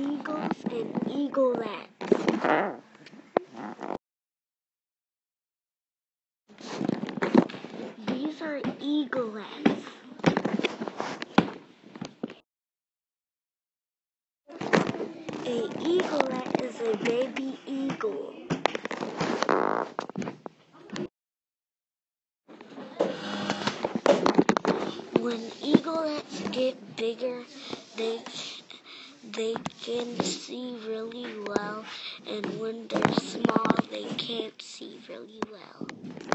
eagles and eaglets. These are eaglets. A eaglet is a baby eagle. When eaglets get bigger, they they can see really well, and when they're small, they can't see really well.